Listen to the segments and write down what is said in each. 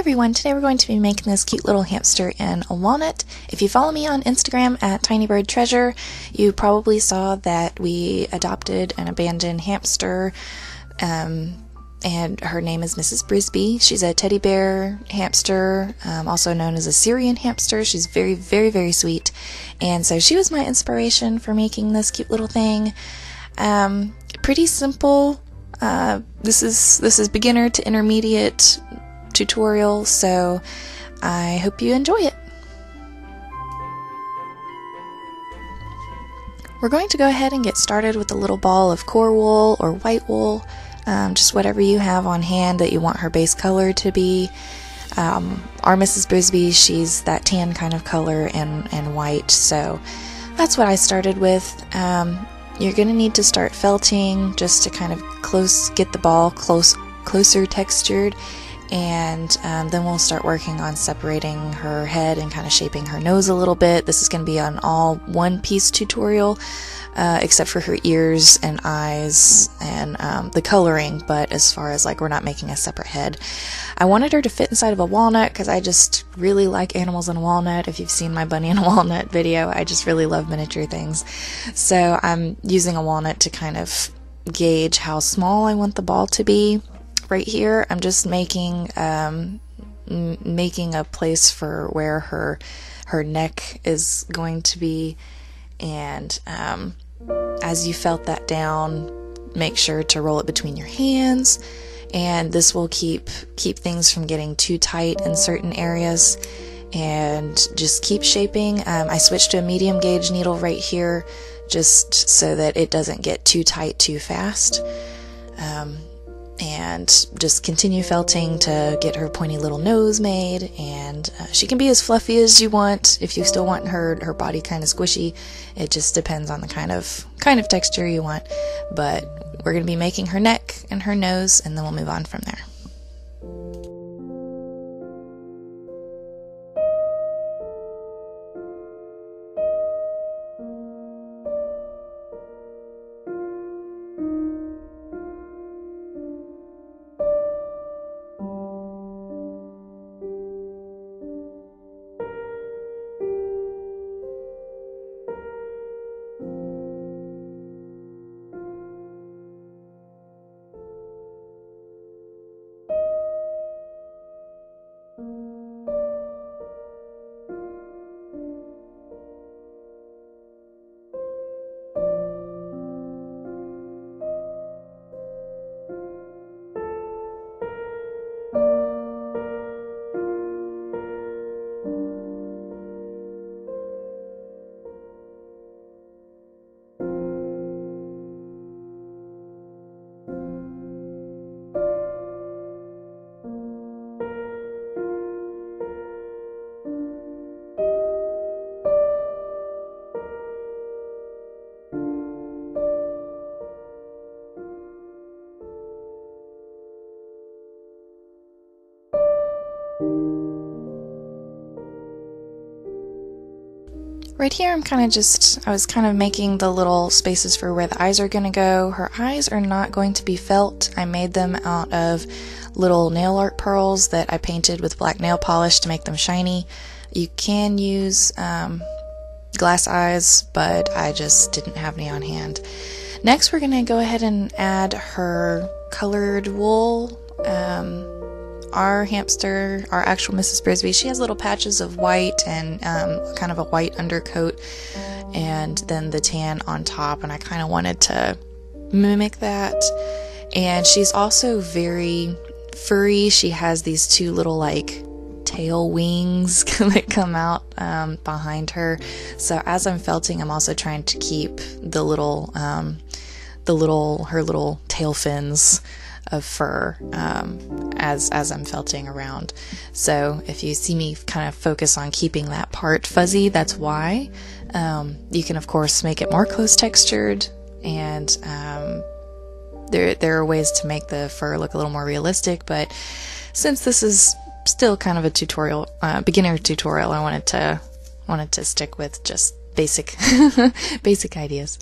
everyone, today we're going to be making this cute little hamster in a walnut. If you follow me on Instagram at tinybirdtreasure, you probably saw that we adopted an abandoned hamster, um, and her name is Mrs. Brisby. She's a teddy bear hamster, um, also known as a Syrian hamster. She's very, very, very sweet, and so she was my inspiration for making this cute little thing. Um, pretty simple. Uh, this is this is beginner to intermediate tutorial, so I hope you enjoy it. We're going to go ahead and get started with a little ball of core wool or white wool, um, just whatever you have on hand that you want her base color to be. Um, our Mrs. Brisby, she's that tan kind of color and, and white, so that's what I started with. Um, you're going to need to start felting just to kind of close, get the ball close, closer textured and um, then we'll start working on separating her head and kind of shaping her nose a little bit. This is going to be an all one piece tutorial, uh, except for her ears and eyes and um, the coloring, but as far as like we're not making a separate head. I wanted her to fit inside of a walnut because I just really like animals in a walnut. If you've seen my bunny in a walnut video, I just really love miniature things. So I'm using a walnut to kind of gauge how small I want the ball to be right here, I'm just making um, making a place for where her her neck is going to be, and um, as you felt that down, make sure to roll it between your hands, and this will keep keep things from getting too tight in certain areas. And just keep shaping. Um, I switched to a medium gauge needle right here just so that it doesn't get too tight too fast. Um, and just continue felting to get her pointy little nose made. And uh, she can be as fluffy as you want. If you still want her her body kind of squishy it just depends on the kind of kind of texture you want. But we're going to be making her neck and her nose and then we'll move on from there Right here, I'm kind of just, I was kind of making the little spaces for where the eyes are going to go. Her eyes are not going to be felt. I made them out of little nail art pearls that I painted with black nail polish to make them shiny. You can use um, glass eyes, but I just didn't have any on hand. Next, we're going to go ahead and add her colored wool. Um, our hamster, our actual Mrs. Brisby, she has little patches of white and um, kind of a white undercoat, and then the tan on top. And I kind of wanted to mimic that. And she's also very furry. She has these two little like tail wings that come out um, behind her. So as I'm felting, I'm also trying to keep the little, um, the little, her little tail fins of fur um, as as I'm felting around. So if you see me kind of focus on keeping that part fuzzy, that's why. Um, you can of course make it more close textured, and um, there there are ways to make the fur look a little more realistic. But since this is still kind of a tutorial, uh, beginner tutorial, I wanted to wanted to stick with just basic basic ideas.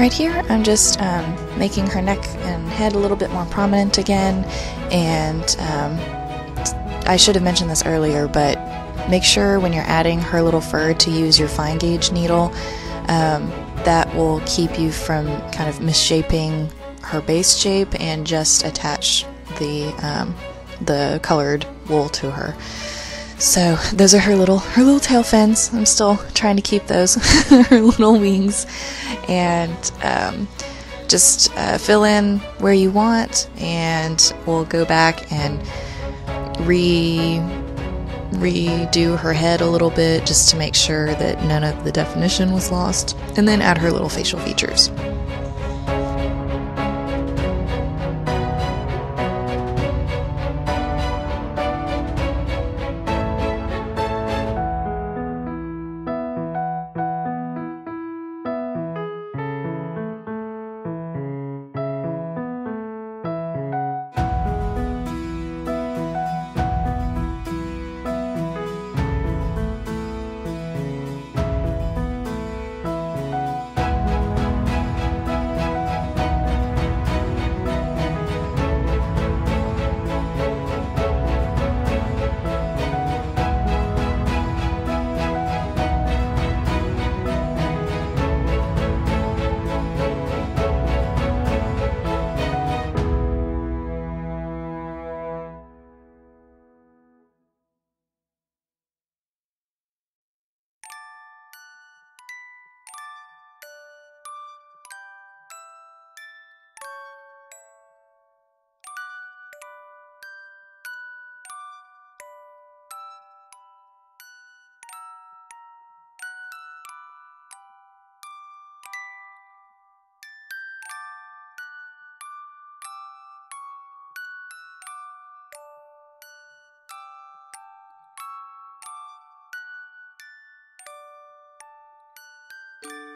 Right here, I'm just um, making her neck and head a little bit more prominent again, and um, I should have mentioned this earlier, but make sure when you're adding her little fur to use your fine gauge needle. Um, that will keep you from kind of misshaping her base shape and just attach the um, the colored wool to her. So those are her little her little tail fins. I'm still trying to keep those her little wings, and um, just uh, fill in where you want, and we'll go back and re redo her head a little bit just to make sure that none of the definition was lost, and then add her little facial features. ん?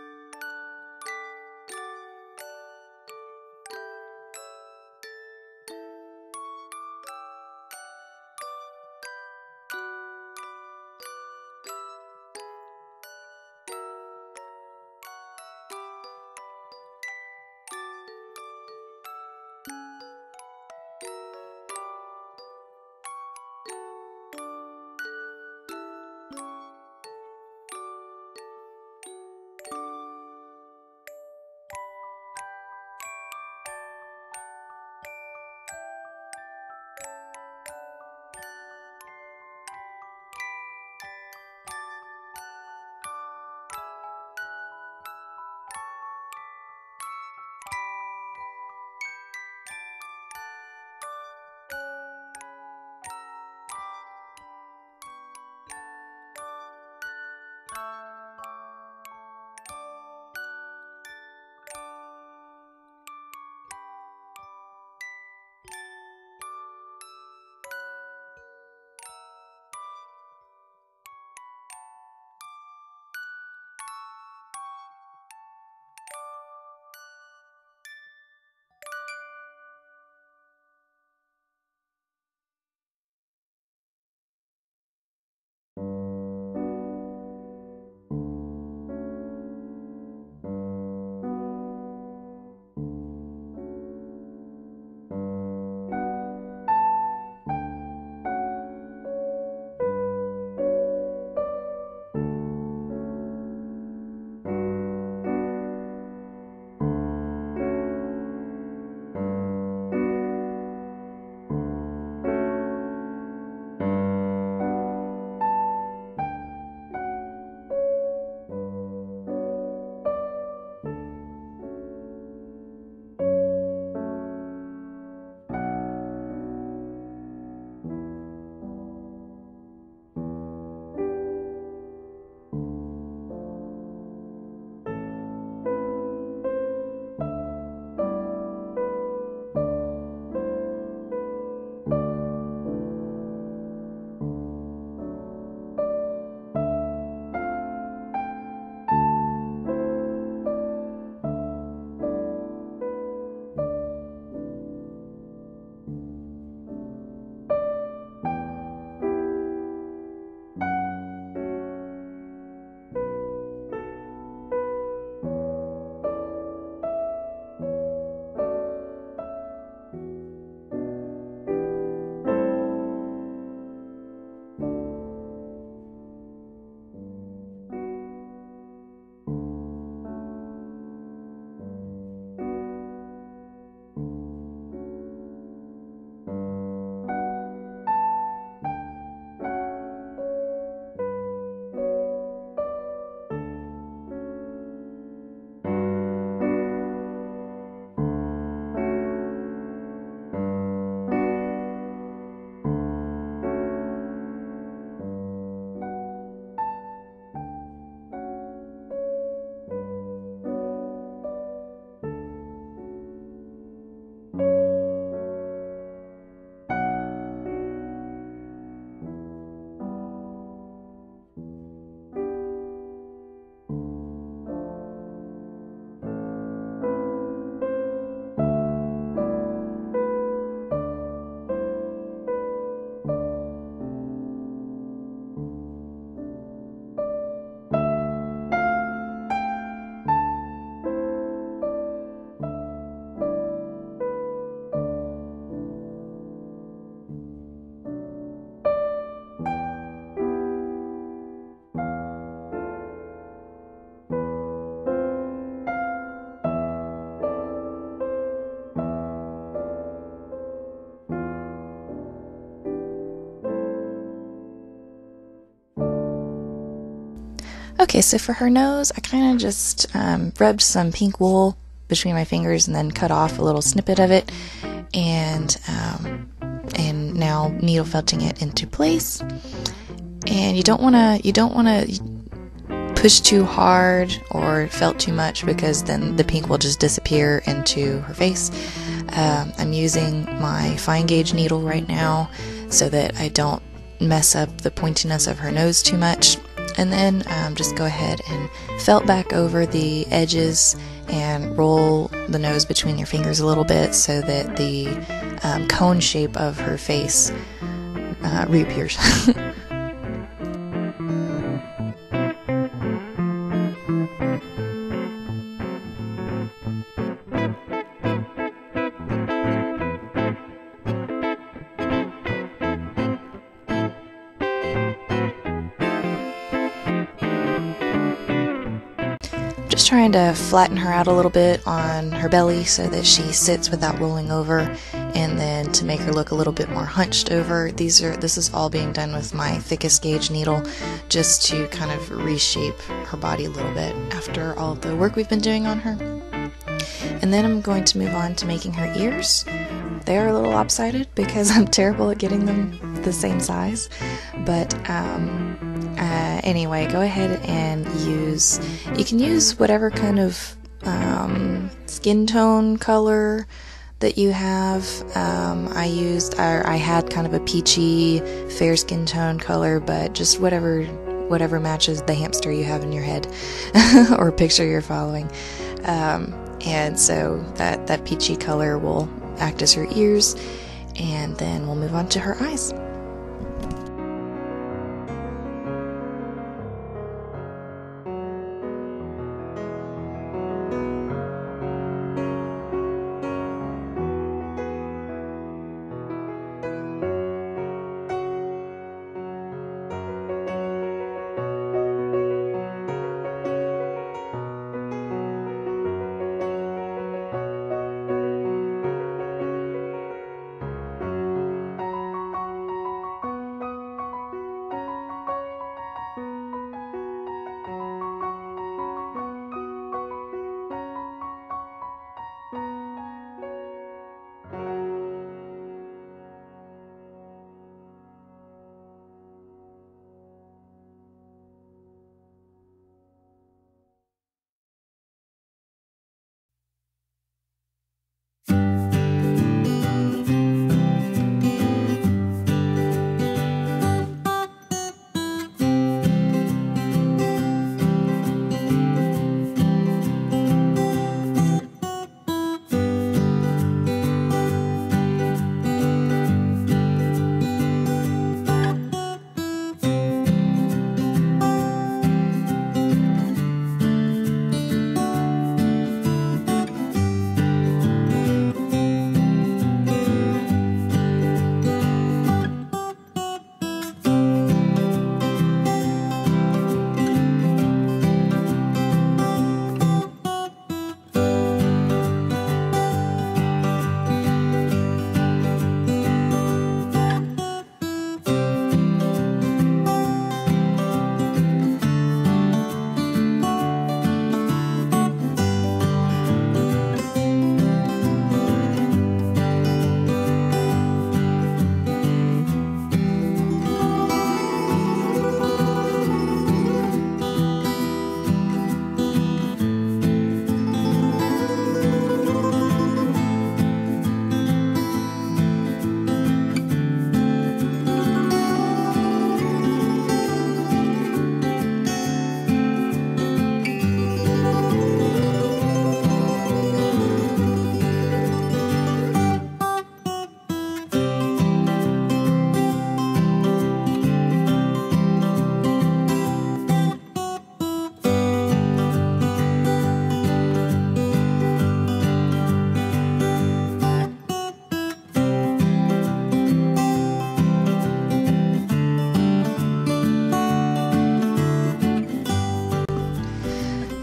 Okay, so for her nose, I kind of just um, rubbed some pink wool between my fingers and then cut off a little snippet of it, and um, and now needle felting it into place. And you don't want to you don't want to push too hard or felt too much because then the pink will just disappear into her face. Um, I'm using my fine gauge needle right now so that I don't mess up the pointiness of her nose too much And then um, just go ahead and felt back over the edges and roll the nose between your fingers a little bit so that the um, cone shape of her face uh, reappears. just trying to flatten her out a little bit on her belly so that she sits without rolling over and then to make her look a little bit more hunched over. These are this is all being done with my thickest gauge needle just to kind of reshape her body a little bit after all the work we've been doing on her. And then I'm going to move on to making her ears. They are a little lopsided because I'm terrible at getting them the same size but um, uh, anyway, go ahead and use, you can use whatever kind of um, skin tone color that you have. Um, I used, I, I had kind of a peachy, fair skin tone color, but just whatever whatever matches the hamster you have in your head or picture you're following. Um, and so that, that peachy color will act as her ears, and then we'll move on to her eyes.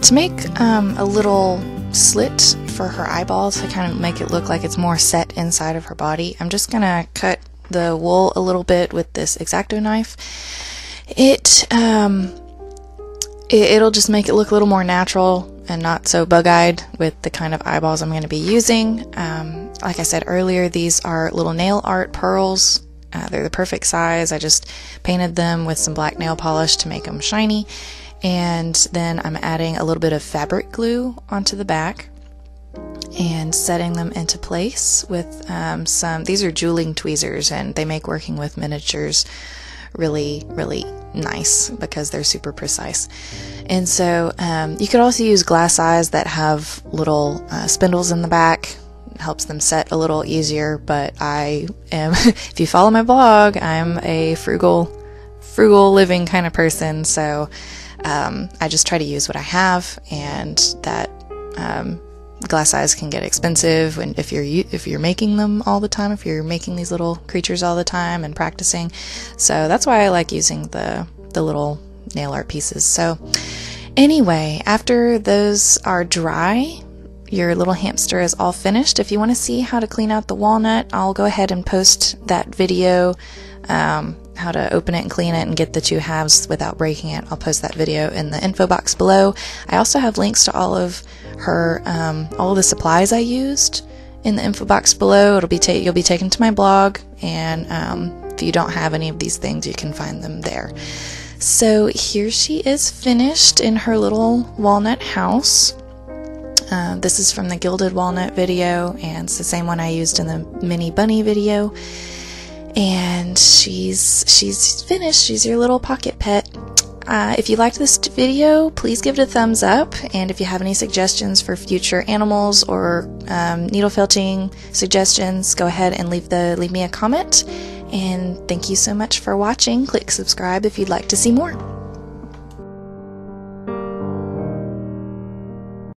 To make um, a little slit for her eyeballs to kind of make it look like it's more set inside of her body, I'm just going to cut the wool a little bit with this X-Acto knife. It, um, it, it'll just make it look a little more natural and not so bug-eyed with the kind of eyeballs I'm going to be using. Um, like I said earlier, these are little nail art pearls. Uh, they're the perfect size. I just painted them with some black nail polish to make them shiny and then I'm adding a little bit of fabric glue onto the back and setting them into place with um, some these are jeweling tweezers and they make working with miniatures really, really nice because they're super precise. And so um, you could also use glass eyes that have little uh, spindles in the back. Helps them set a little easier, but I am, if you follow my blog, I'm a frugal, frugal living kind of person. So um, I just try to use what I have, and that um, glass eyes can get expensive when if you're if you're making them all the time if you're making these little creatures all the time and practicing. So that's why I like using the the little nail art pieces. So anyway after those are dry your little hamster is all finished. If you want to see how to clean out the walnut I'll go ahead and post that video um, how to open it and clean it and get the two halves without breaking it. I'll post that video in the info box below. I also have links to all of her, um, all of the supplies I used in the info box below. It'll be ta- you'll be taken to my blog, and um, if you don't have any of these things, you can find them there. So here she is finished in her little walnut house. Uh, this is from the Gilded Walnut video, and it's the same one I used in the Mini Bunny video and she's she's finished. She's your little pocket pet. Uh, if you liked this video, please give it a thumbs up. And if you have any suggestions for future animals or um, needle felting suggestions, go ahead and leave the leave me a comment. And thank you so much for watching. Click subscribe if you'd like to see more.